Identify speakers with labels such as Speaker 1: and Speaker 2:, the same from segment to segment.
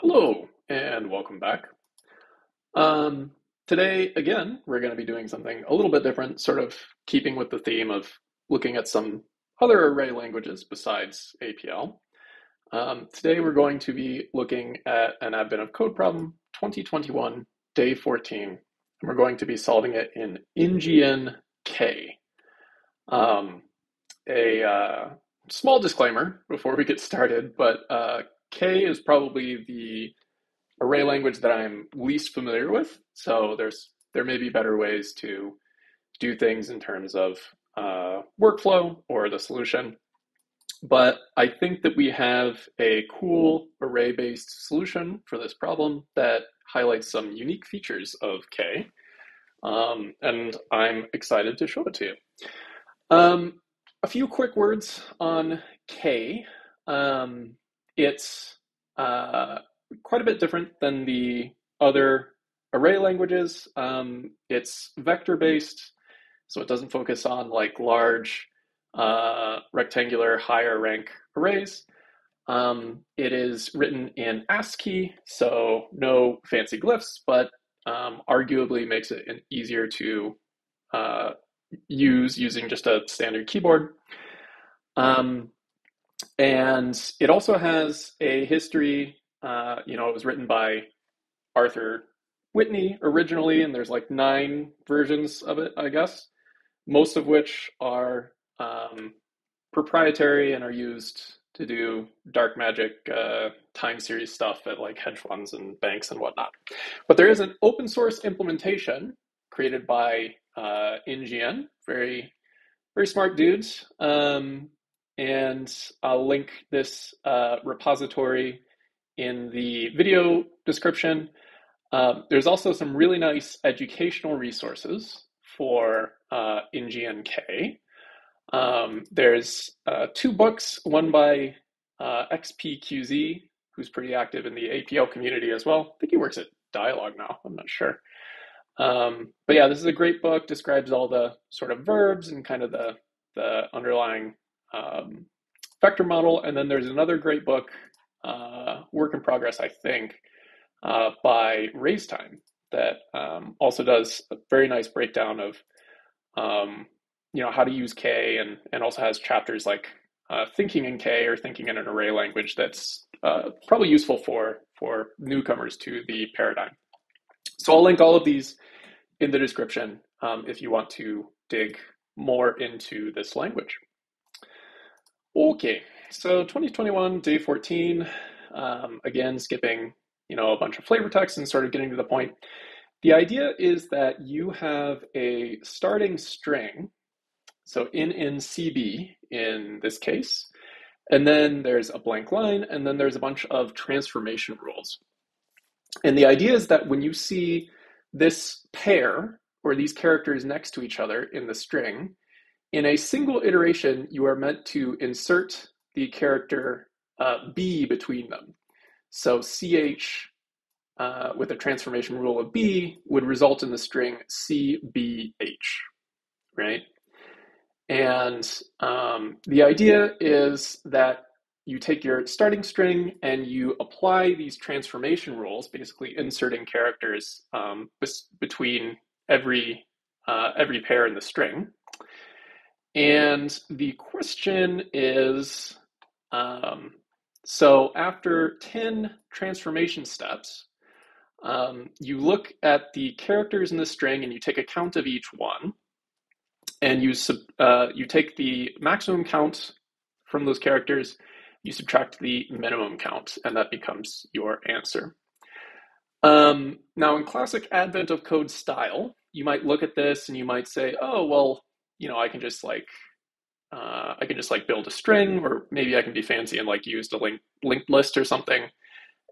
Speaker 1: Hello and welcome back. Um, today, again, we're going to be doing something a little bit different, sort of keeping with the theme of looking at some other array languages besides APL. Um, today, we're going to be looking at an Advent of Code problem 2021, day 14, and we're going to be solving it in ngn K. Um, a uh, small disclaimer before we get started, but uh, K is probably the array language that I'm least familiar with. So there's there may be better ways to do things in terms of uh, workflow or the solution. But I think that we have a cool array-based solution for this problem that highlights some unique features of K. Um, and I'm excited to show it to you. Um, a few quick words on K. Um, it's uh, quite a bit different than the other array languages. Um, it's vector based, so it doesn't focus on like large uh, rectangular higher rank arrays. Um, it is written in ASCII, so no fancy glyphs, but um, arguably makes it easier to uh, use using just a standard keyboard. Um, and it also has a history. Uh, you know, it was written by Arthur Whitney originally, and there's like nine versions of it, I guess, most of which are um, proprietary and are used to do dark magic uh, time series stuff at like hedge funds and banks and whatnot. But there is an open source implementation created by uh, NGN, very very smart dudes. Um, and I'll link this uh, repository in the video description. Um, there's also some really nice educational resources for uh, NGNK. Um, there's uh, two books, one by uh, XPQZ, who's pretty active in the APL community as well. I think he works at Dyalog now, I'm not sure. Um, but yeah, this is a great book, describes all the sort of verbs and kind of the, the underlying um, vector model. And then there's another great book, uh, work in progress, I think, uh, by razetime that um, also does a very nice breakdown of, um, you know, how to use K and, and also has chapters like uh, thinking in K or thinking in an array language that's uh, probably useful for, for newcomers to the paradigm. So I'll link all of these in the description um, if you want to dig more into this language. Okay, so 2021, day 14, um, again, skipping, you know, a bunch of flavor text and sort of getting to the point. The idea is that you have a starting string, so in in this case, and then there's a blank line, and then there's a bunch of transformation rules. And the idea is that when you see this pair or these characters next to each other in the string, in a single iteration, you are meant to insert the character uh, B between them. So CH uh, with a transformation rule of B would result in the string CBH, right? And um, the idea is that you take your starting string and you apply these transformation rules, basically inserting characters um, between every uh, every pair in the string. And the question is um, so after 10 transformation steps, um, you look at the characters in the string and you take a count of each one. And you, sub, uh, you take the maximum count from those characters, you subtract the minimum count, and that becomes your answer. Um, now, in classic Advent of Code style, you might look at this and you might say, oh, well, you know, I can just like uh, I can just like build a string, or maybe I can be fancy and like use the link linked list or something,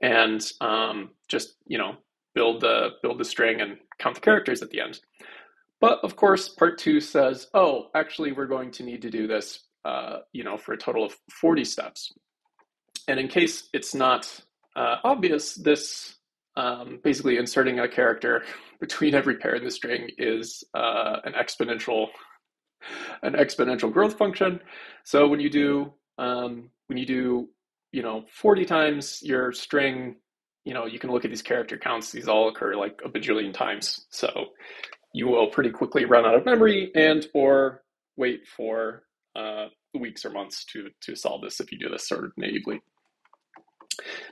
Speaker 1: and um, just you know build the build the string and count the characters at the end. But of course, part two says, oh, actually, we're going to need to do this, uh, you know, for a total of forty steps. And in case it's not uh, obvious, this um, basically inserting a character between every pair in the string is uh, an exponential an exponential growth function. So when you do um, when you do you know 40 times your string you know, you can look at these character counts, these all occur like a bajillion times. So you will pretty quickly run out of memory and or wait for uh, weeks or months to, to solve this if you do this sort of naively.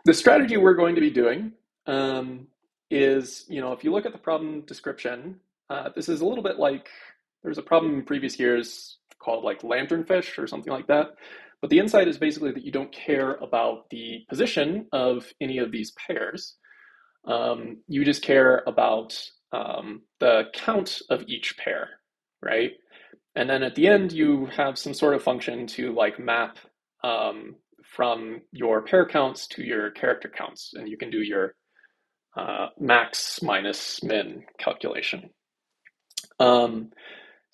Speaker 1: The strategy we're going to be doing um, is, you know, if you look at the problem description, uh, this is a little bit like there's a problem in previous years called like lanternfish or something like that. But the insight is basically that you don't care about the position of any of these pairs. Um, you just care about um, the count of each pair, right? And then at the end, you have some sort of function to like map um, from your pair counts to your character counts, and you can do your uh, max minus min calculation. Um,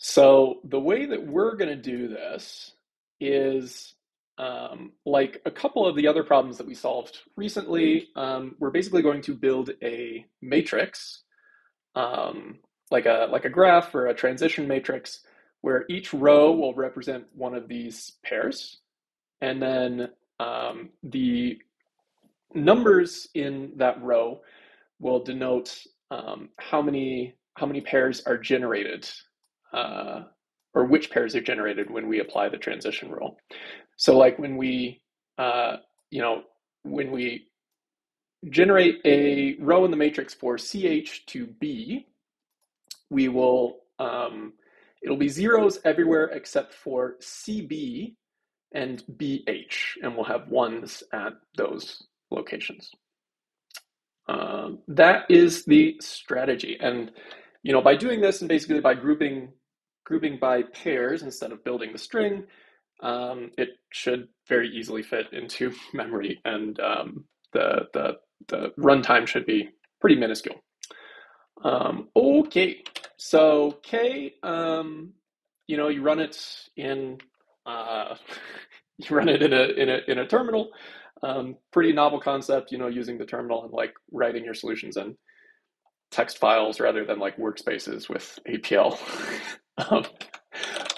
Speaker 1: so the way that we're going to do this is um, like a couple of the other problems that we solved recently. Um, we're basically going to build a matrix, um, like a like a graph or a transition matrix, where each row will represent one of these pairs, and then um, the numbers in that row will denote um, how many how many pairs are generated uh, or which pairs are generated when we apply the transition rule. So like when we, uh, you know, when we generate a row in the matrix for CH to B, we will, um, it'll be zeros everywhere except for CB and BH, and we'll have ones at those locations. Um, that is the strategy. And, you know, by doing this and basically by grouping grouping by pairs instead of building the string, um, it should very easily fit into memory and um, the, the, the runtime should be pretty minuscule. Um, okay, so K, um, you know, you run it in, uh, you run it in a, in a, in a terminal, um, pretty novel concept, you know, using the terminal and like writing your solutions in text files rather than like workspaces with APL. Um,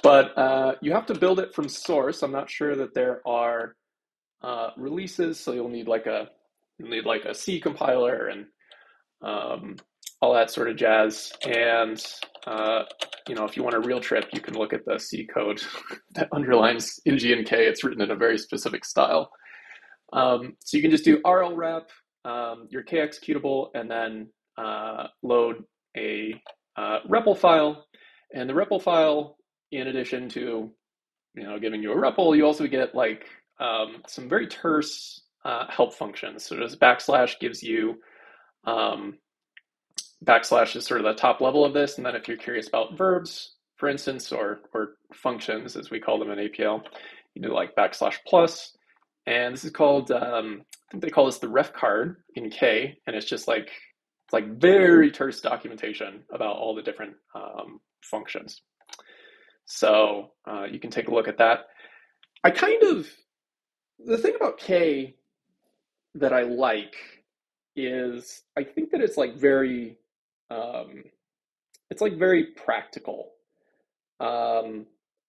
Speaker 1: but uh, you have to build it from source. I'm not sure that there are uh, releases, so you'll need like a you'll need like a C compiler and um, all that sort of jazz. And uh, you know, if you want a real trip, you can look at the C code that underlines ngNK. It's written in a very specific style. Um, so you can just do rlwrap um, your k executable and then uh, load a uh, REPL file and the REPL file, in addition to you know giving you a REPL, you also get like um, some very terse uh, help functions. So this backslash gives you um, backslash is sort of the top level of this, and then if you're curious about verbs, for instance, or or functions as we call them in APL, you do like backslash plus. plus, and this is called um, I think they call this the ref card in K, and it's just like it's like very terse documentation about all the different um, functions. So uh, you can take a look at that. I kind of, the thing about K that I like is I think that it's like very, um, it's like very practical. Um,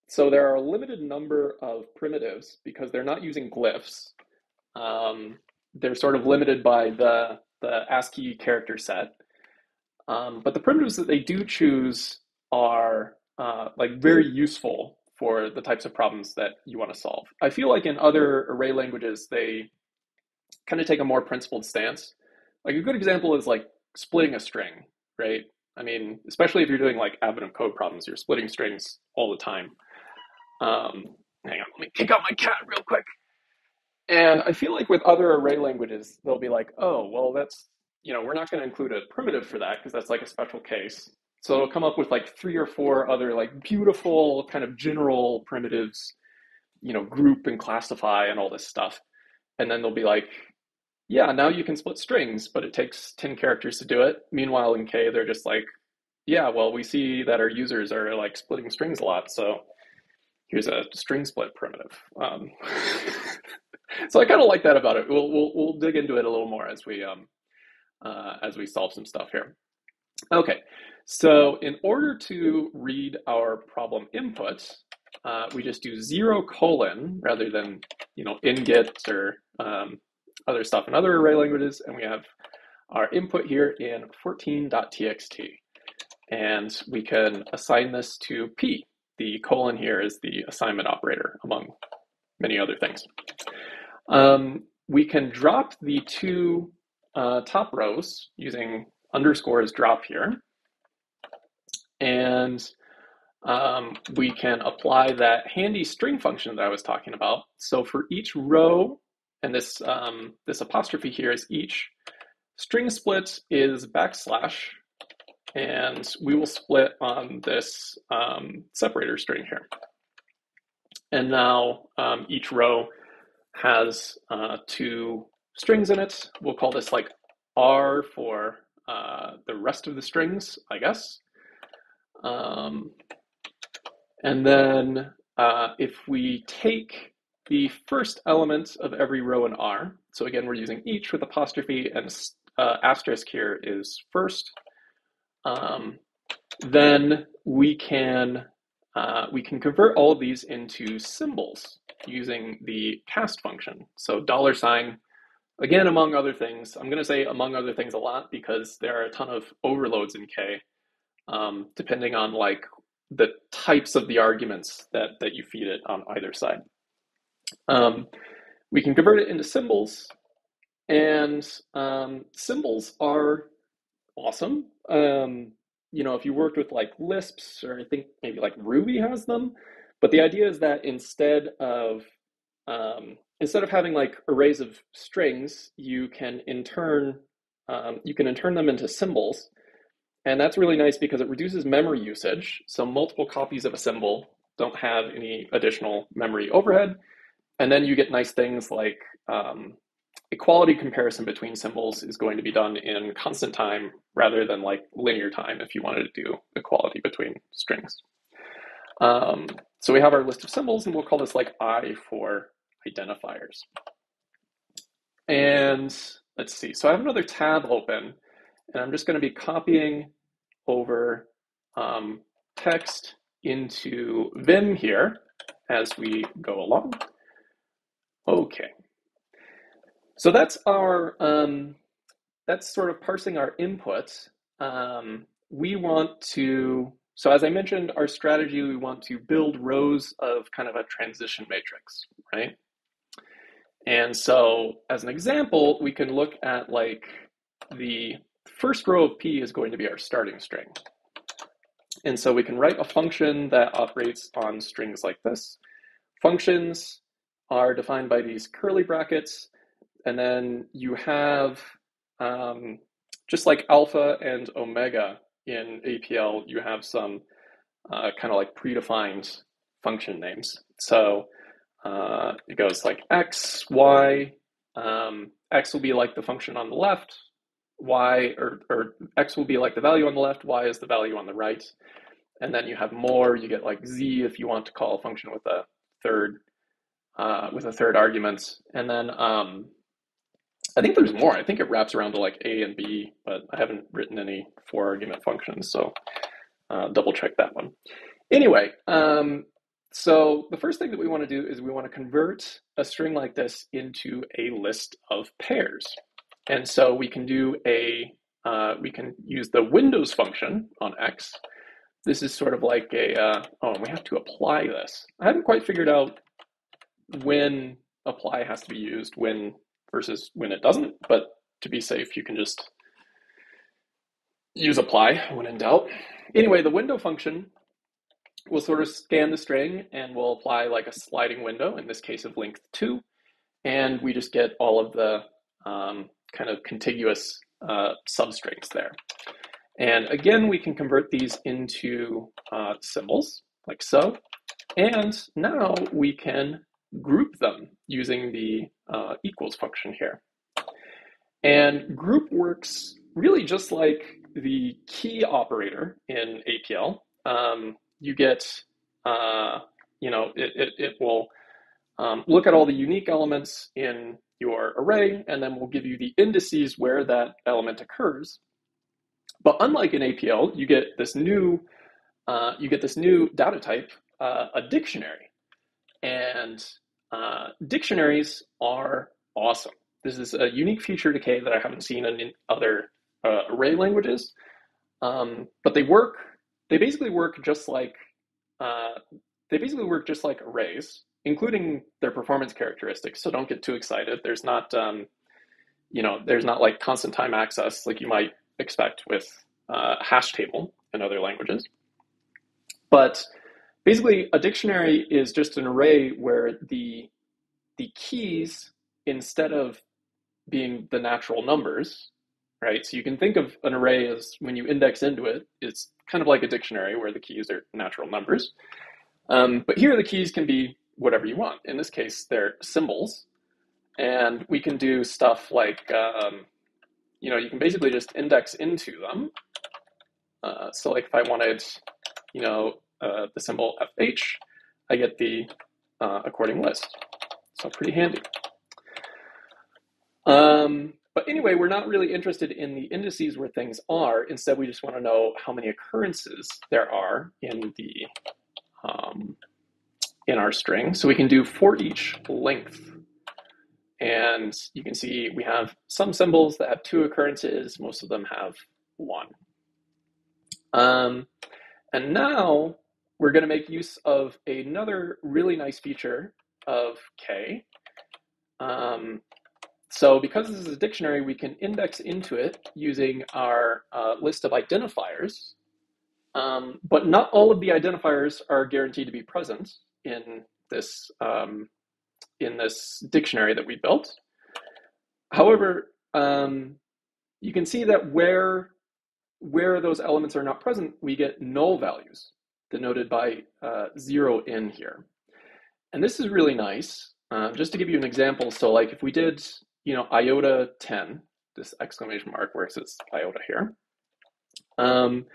Speaker 1: so there are a limited number of primitives because they're not using glyphs. Um, they're sort of limited by the, the ASCII character set. Um, but the primitives that they do choose are uh, like very useful for the types of problems that you want to solve. I feel like in other array languages, they kind of take a more principled stance. Like a good example is like splitting a string, right? I mean, especially if you're doing like Advent of code problems, you're splitting strings all the time. Um, hang on, let me kick out my cat real quick. And I feel like with other array languages, they'll be like, oh, well, that's, you know, we're not going to include a primitive for that because that's like a special case. So it'll come up with like three or four other like beautiful kind of general primitives, you know, group and classify and all this stuff. And then they'll be like, yeah, now you can split strings, but it takes 10 characters to do it. Meanwhile, in K, they're just like, yeah, well, we see that our users are like splitting strings a lot. So here's a string split primitive. Um, so I kind of like that about it. We'll, we'll, we'll dig into it a little more as we, um, uh, as we solve some stuff here. Okay, so in order to read our problem input, uh, we just do zero colon rather than you know ingit or um, other stuff in other array languages, and we have our input here in 14.txt. And we can assign this to p. The colon here is the assignment operator, among many other things. Um, we can drop the two uh, top rows using underscores drop here. And um, we can apply that handy string function that I was talking about. So for each row, and this, um, this apostrophe here is each, string split is backslash, and we will split on this um, separator string here. And now um, each row has uh, two strings in it. We'll call this like R for uh, the rest of the strings, I guess. Um, and then uh, if we take the first element of every row in R, so again, we're using each with apostrophe and uh, asterisk here is first, um, then we can uh, we can convert all of these into symbols using the cast function. So dollar sign, again, among other things, I'm going to say among other things a lot because there are a ton of overloads in K, um, depending on like the types of the arguments that, that you feed it on either side. Um, we can convert it into symbols, and um, symbols are awesome. Um, you know, if you worked with like Lisps or I think maybe like Ruby has them, but the idea is that instead of um, instead of having like arrays of strings, you can in turn um, you can in turn them into symbols, and that's really nice because it reduces memory usage. So multiple copies of a symbol don't have any additional memory overhead, and then you get nice things like um, equality comparison between symbols is going to be done in constant time rather than like linear time if you wanted to do equality between strings. Um, so we have our list of symbols and we'll call this like I for identifiers. And let's see, so I have another tab open and I'm just going to be copying over um, text into Vim here as we go along. Okay, so that's our um, that's sort of parsing our inputs. Um, we want to so as I mentioned, our strategy we want to build rows of kind of a transition matrix, right? And so as an example, we can look at like the first row of P is going to be our starting string. And so we can write a function that operates on strings like this. Functions are defined by these curly brackets and then you have um, just like alpha and omega in APL, you have some uh, kind of like predefined function names. So uh, it goes like x, y. Um, x will be like the function on the left. Y or, or x will be like the value on the left. Y is the value on the right. And then you have more. You get like z if you want to call a function with a third uh, with a third argument. And then um, I think there's more. I think it wraps around to like A and B, but I haven't written any four argument functions, so uh, double check that one. Anyway, um, so the first thing that we want to do is we want to convert a string like this into a list of pairs. And so we can do a, uh, we can use the Windows function on X. This is sort of like a, uh, oh, we have to apply this. I haven't quite figured out when apply has to be used, when versus when it doesn't. But to be safe, you can just use apply when in doubt. Anyway, the window function will sort of scan the string and we'll apply like a sliding window, in this case of length two. And we just get all of the um, kind of contiguous uh, substrings there. And again, we can convert these into uh, symbols like so. And now we can group them using the uh, equals function here. And group works really just like the key operator in APL. Um, you get, uh, you know, it, it, it will um, look at all the unique elements in your array, and then we'll give you the indices where that element occurs. But unlike in APL, you get this new, uh, you get this new data type, uh, a dictionary. And uh, dictionaries are awesome. this is a unique feature to K that I haven't seen in other uh, array languages. Um, but they work. They basically work just like uh, they basically work just like arrays, including their performance characteristics. So don't get too excited. There's not um, you know there's not like constant time access like you might expect with uh, hash table in other languages. But basically, a dictionary is just an array where the the keys instead of being the natural numbers, right? So you can think of an array as when you index into it, it's kind of like a dictionary where the keys are natural numbers. Um, but here the keys can be whatever you want. In this case, they're symbols. And we can do stuff like, um, you know, you can basically just index into them. Uh, so like if I wanted, you know, uh, the symbol FH, I get the uh, according list. So pretty handy. Um, but anyway, we're not really interested in the indices where things are. Instead, we just want to know how many occurrences there are in the um, in our string. So we can do for each length. And you can see we have some symbols that have two occurrences. Most of them have one. Um, and now we're going to make use of another really nice feature of K. Um, so because this is a dictionary, we can index into it using our uh, list of identifiers. Um, but not all of the identifiers are guaranteed to be present in this um, in this dictionary that we built. However, um, you can see that where where those elements are not present, we get null values denoted by uh, zero in here. And this is really nice. Uh, just to give you an example, so like if we did you know, iota 10, this exclamation mark where it says iota here. Um,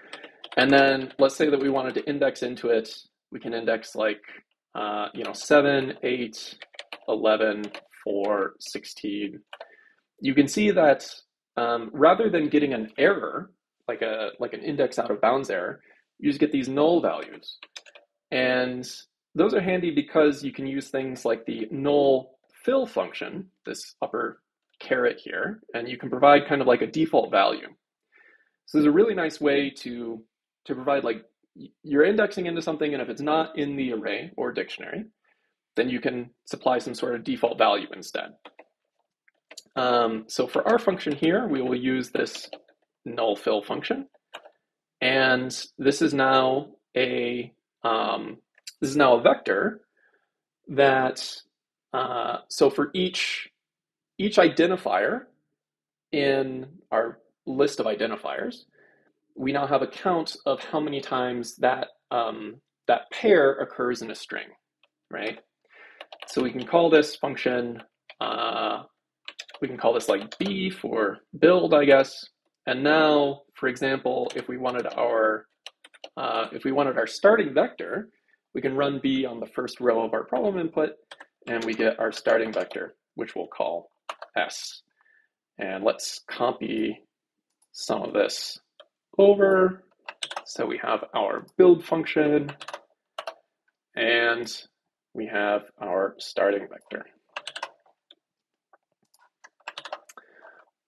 Speaker 1: and then let's say that we wanted to index into it. We can index like, uh, you know, 7, 8, 11, 4, 16. You can see that um, rather than getting an error, like a like an index out of bounds error, you just get these null values. And those are handy because you can use things like the null fill function, this upper caret here, and you can provide kind of like a default value. So there's a really nice way to, to provide like you're indexing into something, and if it's not in the array or dictionary, then you can supply some sort of default value instead. Um, so for our function here, we will use this null fill function. And this is now a um, this is now a vector that uh, so for each each identifier in our list of identifiers, we now have a count of how many times that um, that pair occurs in a string, right? So we can call this function, uh, we can call this like b for build, I guess. And now, for example, if we wanted our uh, if we wanted our starting vector, we can run b on the first row of our problem input, and we get our starting vector, which we'll call s. And let's copy some of this over. So we have our build function and we have our starting vector.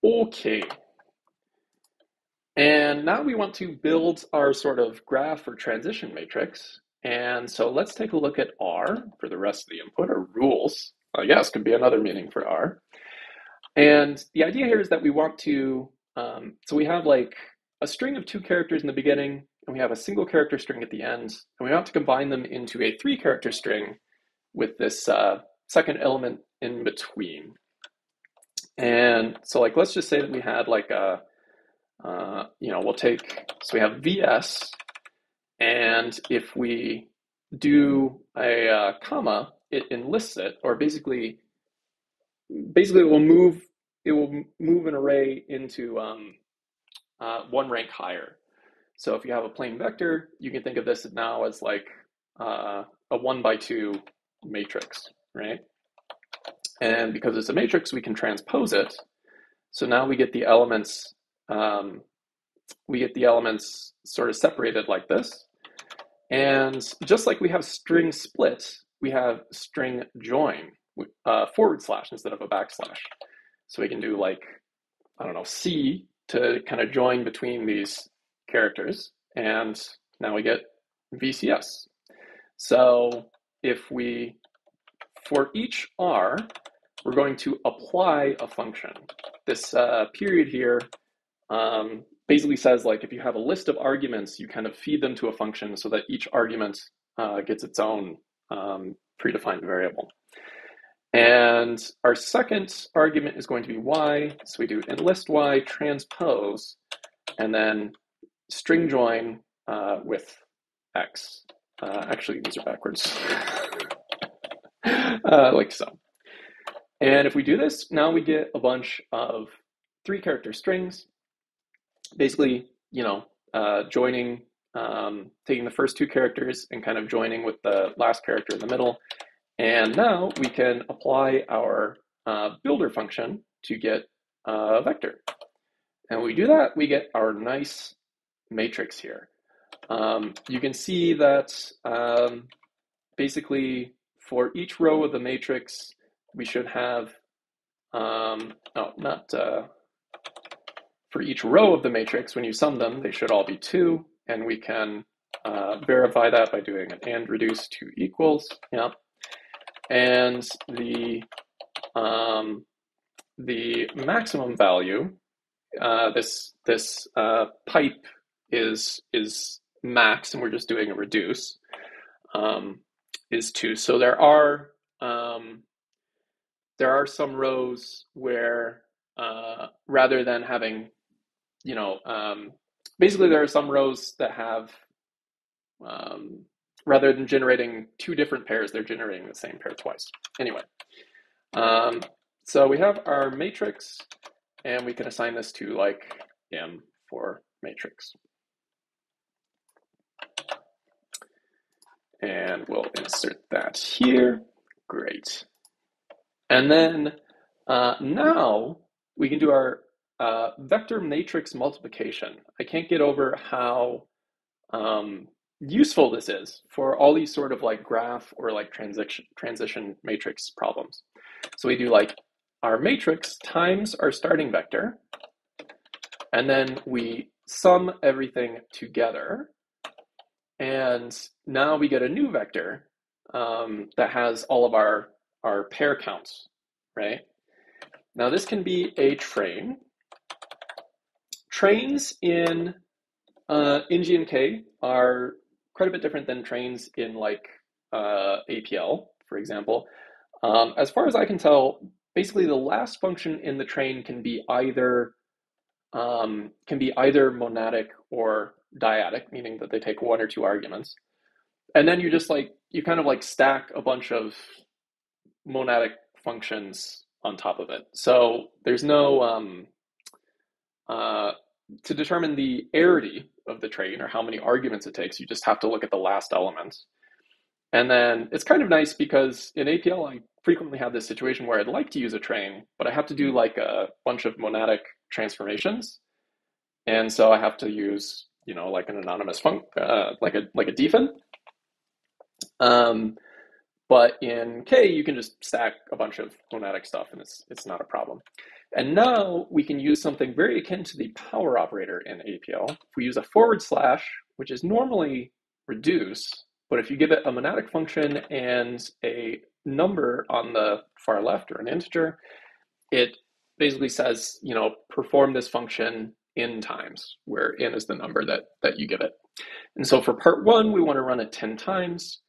Speaker 1: Okay. And now we want to build our sort of graph or transition matrix. And so let's take a look at R for the rest of the input, or rules, I guess could be another meaning for R. And the idea here is that we want to, um, so we have like a string of two characters in the beginning, and we have a single character string at the end, and we want to combine them into a three character string with this uh, second element in between. And so like, let's just say that we had like a, uh, you know, we'll take, so we have VS, and if we do a uh, comma, it enlists it, or basically basically it will move it will move an array into um, uh, one rank higher. So if you have a plain vector, you can think of this now as like uh, a one by two matrix, right? And because it's a matrix, we can transpose it. So now we get the elements, um, we get the elements sort of separated like this. And just like we have string split, we have string join uh, forward slash instead of a backslash. So we can do like, I don't know, C to kind of join between these characters. And now we get VCS. So if we, for each R, we're going to apply a function. This uh, period here um, basically says like if you have a list of arguments, you kind of feed them to a function so that each argument uh, gets its own um, predefined variable. And our second argument is going to be y. So we do enlist y transpose, and then string join uh, with x. Uh, actually, these are backwards, uh, like so. And if we do this, now we get a bunch of three character strings, basically, you know, uh, joining, um, taking the first two characters and kind of joining with the last character in the middle. And now we can apply our uh, builder function to get a vector. And when we do that, we get our nice matrix here. Um, you can see that um, basically for each row of the matrix, we should have, um, oh, not, uh, for each row of the matrix, when you sum them, they should all be two, and we can uh, verify that by doing an and reduce to equals, yeah. And the, um, the maximum value, uh, this, this uh, pipe is, is max, and we're just doing a reduce, um, is two. So there are, um, there are some rows where uh, rather than having, you know, um, basically there are some rows that have, um, rather than generating two different pairs, they're generating the same pair twice. Anyway, um, so we have our matrix, and we can assign this to like m for matrix. And we'll insert that here. Great. And then uh, now we can do our uh, vector matrix multiplication. I can't get over how um, useful this is for all these sort of like graph or like transition transition matrix problems. So we do like our matrix times our starting vector, and then we sum everything together. And now we get a new vector um, that has all of our our pair counts, right? Now this can be a train. Trains in uh, in are quite a bit different than trains in like uh, APL, for example. Um, as far as I can tell, basically the last function in the train can be either um, can be either monadic or dyadic, meaning that they take one or two arguments. And then you just like you kind of like stack a bunch of monadic functions on top of it. So there's no um, uh, to determine the arity of the train or how many arguments it takes. You just have to look at the last element. And then it's kind of nice because in APL, I frequently have this situation where I'd like to use a train, but I have to do like a bunch of monadic transformations. And so I have to use, you know, like an anonymous func, uh, like a like a dfn. Um, but in K, you can just stack a bunch of monadic stuff and it's, it's not a problem. And now we can use something very akin to the power operator in APL. If we use a forward slash, which is normally reduce, but if you give it a monadic function and a number on the far left or an integer, it basically says, you know, perform this function in times, where n is the number that, that you give it. And so for part one, we want to run it 10 times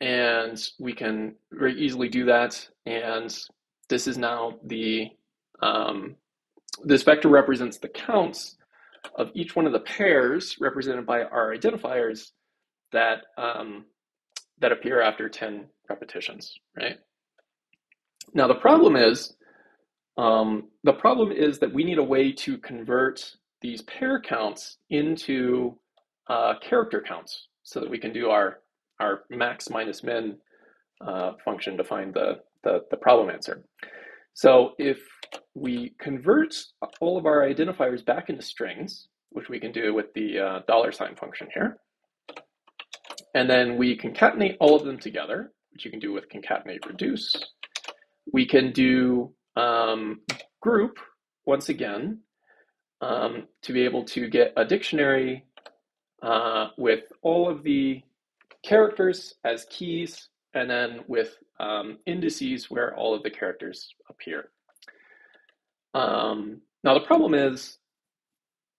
Speaker 1: and we can very easily do that. And this is now the, um, this vector represents the counts of each one of the pairs represented by our identifiers that, um, that appear after 10 repetitions, right? Now the problem is, um, the problem is that we need a way to convert these pair counts into uh, character counts so that we can do our our max minus min uh, function to find the, the, the problem answer. So if we convert all of our identifiers back into strings, which we can do with the uh, dollar sign function here, and then we concatenate all of them together, which you can do with concatenate reduce, we can do um, group, once again, um, to be able to get a dictionary uh, with all of the characters as keys, and then with um, indices where all of the characters appear. Um, now, the problem is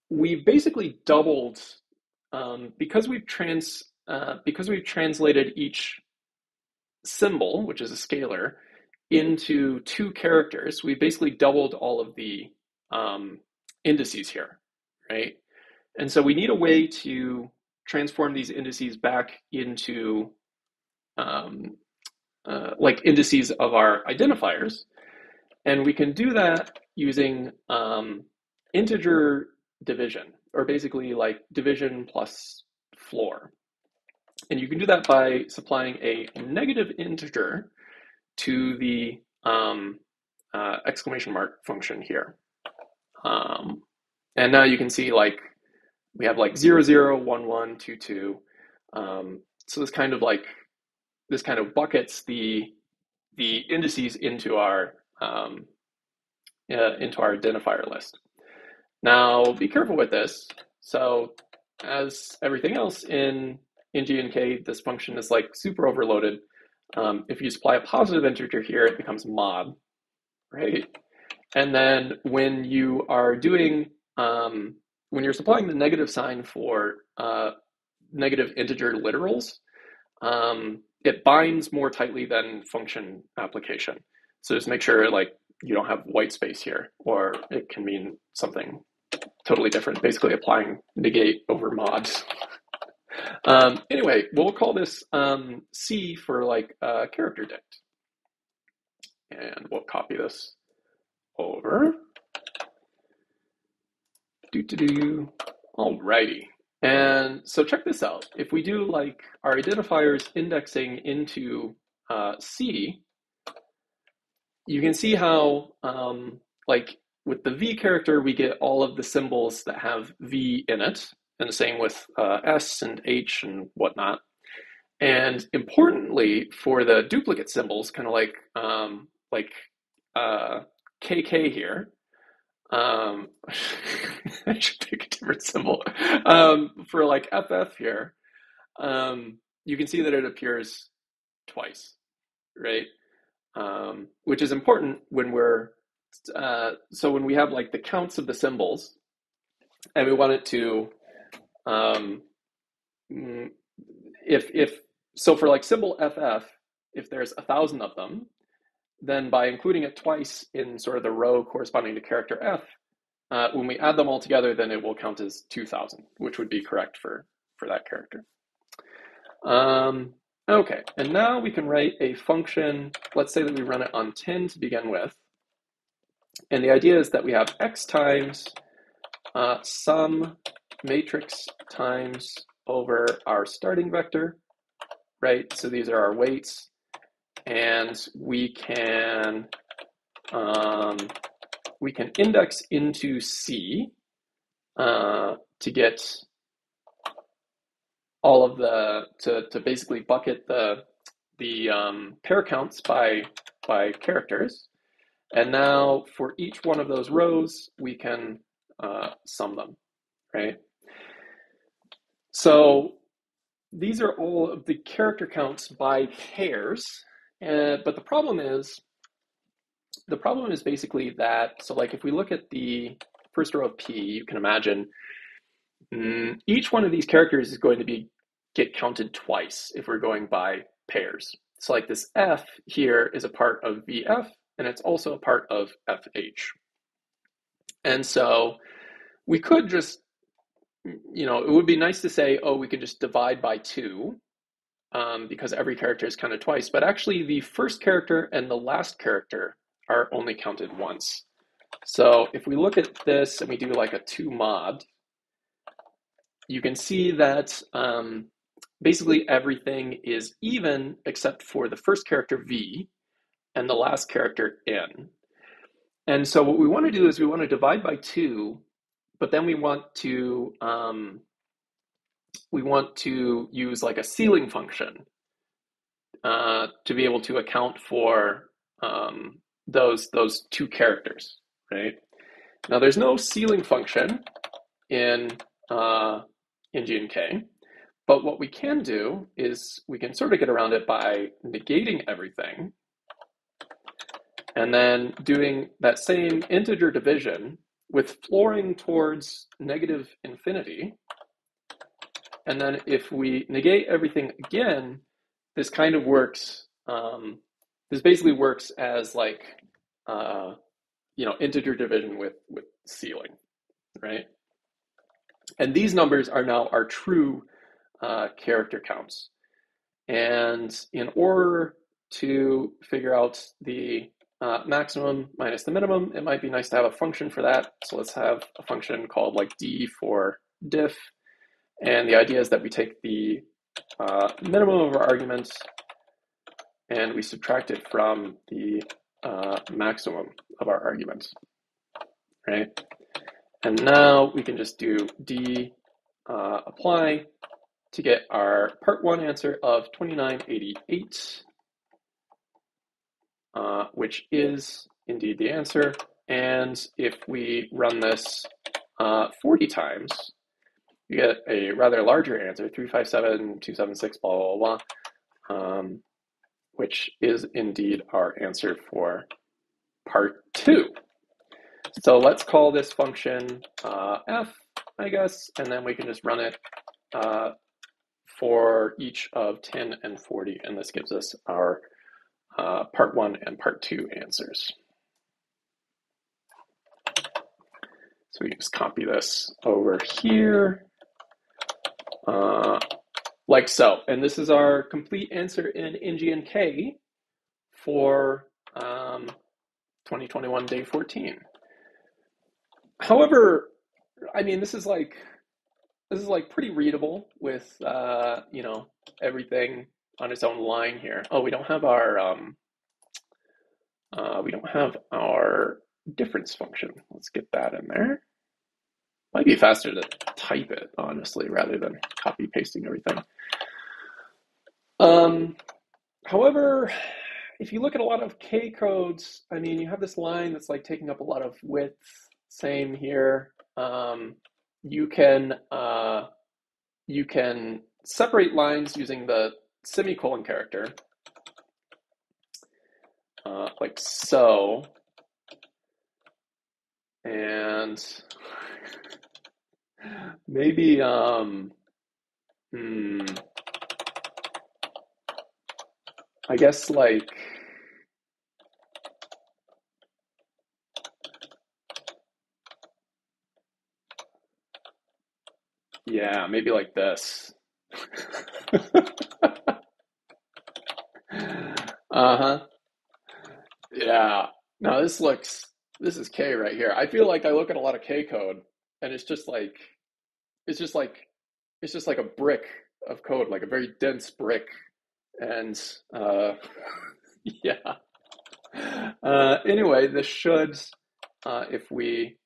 Speaker 1: we've basically doubled um, because we've trans uh, because we've translated each symbol, which is a scalar, into two characters. We've basically doubled all of the um, indices here, right? And so we need a way to transform these indices back into um, uh, like indices of our identifiers. And we can do that using um, integer division, or basically like division plus floor. And you can do that by supplying a negative integer to the um, uh, exclamation mark function here. Um, and now you can see like we have like 0, 0, 1, 1, 2, 2. Um, so this kind of like, this kind of buckets the, the indices into our, um, uh, into our identifier list. Now be careful with this. So as everything else in, in GNK, this function is like super overloaded. Um, if you supply a positive integer here, it becomes mod, right? And then when you are doing um, when you're supplying the negative sign for uh, negative integer literals, um, it binds more tightly than function application. So just make sure like you don't have white space here, or it can mean something totally different, basically applying negate over mods. um, anyway, we'll call this um, C for like uh, character dict. And we'll copy this over. Do do do. Alrighty. And so check this out. If we do like our identifiers indexing into uh, C, you can see how um, like with the V character, we get all of the symbols that have V in it, and the same with uh, S and H and whatnot. And importantly, for the duplicate symbols, kind of like um, like uh, KK here, um, I should pick a different symbol. Um, for like FF here, um, you can see that it appears twice, right? Um, which is important when we're, uh, so when we have like the counts of the symbols and we want it to, um, mm, if, if, so for like symbol FF, if there's a thousand of them, then by including it twice in sort of the row corresponding to character F, uh, when we add them all together, then it will count as 2000, which would be correct for, for that character. Um, okay, and now we can write a function. Let's say that we run it on 10 to begin with. And the idea is that we have x times uh, some matrix times over our starting vector, right? So these are our weights and we can um, we can index into C uh, to get all of the to, to basically bucket the the um, pair counts by by characters. And now for each one of those rows, we can uh, sum them, right? So these are all of the character counts by pairs. Uh, but the problem is, the problem is basically that, so like if we look at the first row of P, you can imagine mm, each one of these characters is going to be get counted twice if we're going by pairs. So like this F here is a part of VF, and it's also a part of FH. And so we could just, you know, it would be nice to say, oh, we could just divide by two, um, because every character is counted twice, but actually the first character and the last character are only counted once. So if we look at this and we do like a two mod, you can see that um, basically everything is even except for the first character V and the last character N. And so what we want to do is we want to divide by two, but then we want to um, we want to use like a ceiling function uh, to be able to account for um, those those two characters, right? Now there's no ceiling function in uh, in GNK, but what we can do is we can sort of get around it by negating everything and then doing that same integer division with flooring towards negative infinity. And then if we negate everything again, this kind of works. Um, this basically works as like, uh, you know, integer division with with ceiling, right? And these numbers are now our true uh, character counts. And in order to figure out the uh, maximum minus the minimum, it might be nice to have a function for that. So let's have a function called like d for diff. And the idea is that we take the uh, minimum of our arguments and we subtract it from the uh, maximum of our arguments, right? And now we can just do d uh, apply to get our part one answer of 2988, uh, which is indeed the answer. And if we run this uh, 40 times, you get a rather larger answer, 357, 276, blah, blah, blah, um, which is indeed our answer for part two. So let's call this function uh, f, I guess, and then we can just run it uh, for each of 10 and 40, and this gives us our uh, part one and part two answers. So we just copy this over here, uh, like so. And this is our complete answer in ngn/k for um, 2021 day 14. However, I mean, this is like this is like pretty readable with uh, you know everything on its own line here. Oh, we don't have our um, uh, we don't have our difference function. Let's get that in there. Might be faster to type it honestly rather than copy pasting everything. Um, however, if you look at a lot of K codes, I mean, you have this line that's like taking up a lot of width. Same here. Um, you can uh, you can separate lines using the semicolon character, uh, like so, and maybe um, hmm, I guess like Yeah, maybe like this. Uh-huh. Yeah. No, this looks this is K right here. I feel like I look at a lot of K code and it's just like it's just like it's just like a brick of code, like a very dense brick. And uh yeah. Uh anyway, this should uh if we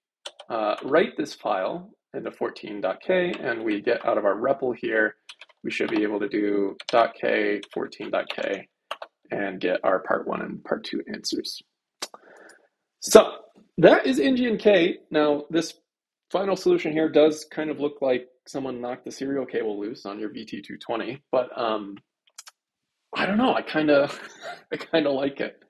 Speaker 1: uh write this file into 14.k and we get out of our REPL here, we should be able to do .k, 14.k, and get our part one and part two answers. So that is ngn/k. Now this final solution here does kind of look like someone knocked the serial cable loose on your VT220, but um, I don't know. I kind of, I kind of like it.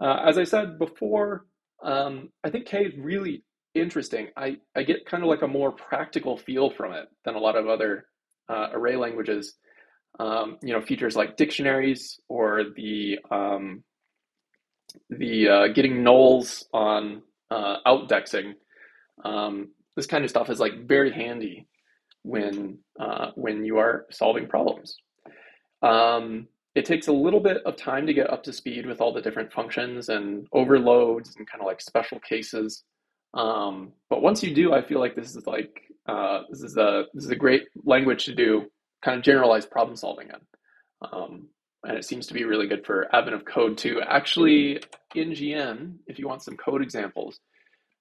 Speaker 1: Uh, as I said before, um, I think K is really interesting. I, I get kind of like a more practical feel from it than a lot of other uh, array languages. Um, you know, features like dictionaries or the um, the uh, getting nulls on uh, outdexing. Um, this kind of stuff is like very handy when uh, when you are solving problems. Um, it takes a little bit of time to get up to speed with all the different functions and overloads and kind of like special cases. Um, but once you do, I feel like this is like uh, this is a this is a great language to do kind of generalized problem solving in. Um, and it seems to be really good for Advent of Code too. Actually, ngn, if you want some code examples,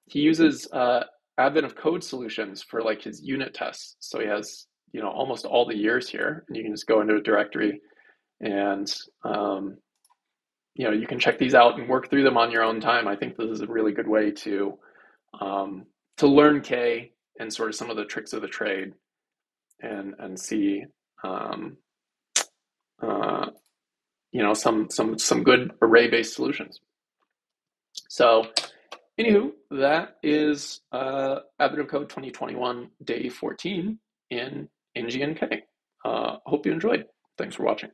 Speaker 1: he uses uh, Advent of Code solutions for like his unit tests. So he has you know almost all the years here, and you can just go into a directory and um, you know you can check these out and work through them on your own time. I think this is a really good way to um, to learn K and sort of some of the tricks of the trade and and see um, uh, you know some some some good array based solutions. So anywho, that is uh, Advent of Code 2021 day 14 in ngn/k. Uh, hope you enjoyed. Thanks for watching.